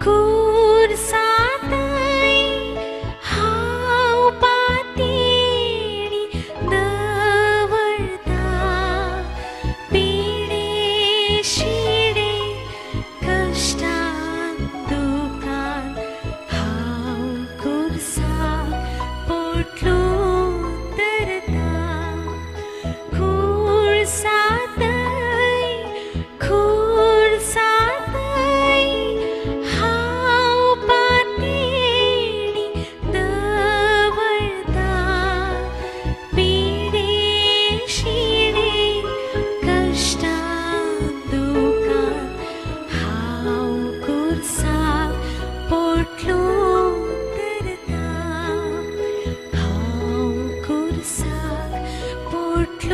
cool. उठा